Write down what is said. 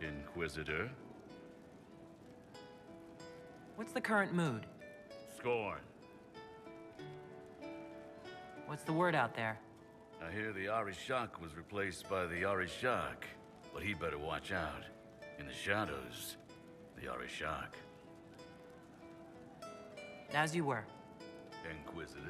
Inquisitor. What's the current mood? Scorn. What's the word out there? I hear the Arishok was replaced by the Arishok, but he better watch out. In the shadows, the Arishok. As you were. Inquisitor.